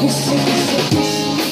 Cause it's you.